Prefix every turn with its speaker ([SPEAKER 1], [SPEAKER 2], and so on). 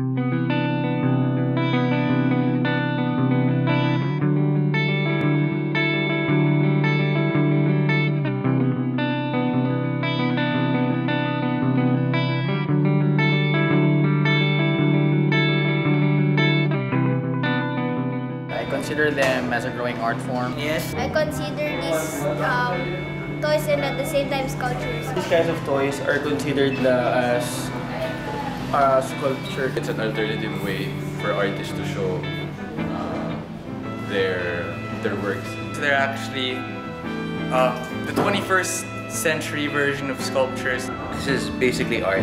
[SPEAKER 1] I consider them as a growing art form.
[SPEAKER 2] Yes.
[SPEAKER 3] I consider these um, toys and at the same time sculptures.
[SPEAKER 1] These kinds of toys are considered uh, as uh, sculpture.
[SPEAKER 4] It's an alternative way for artists to show uh, their their works.
[SPEAKER 2] So they're actually uh, the 21st century version of sculptures.
[SPEAKER 5] This is basically art.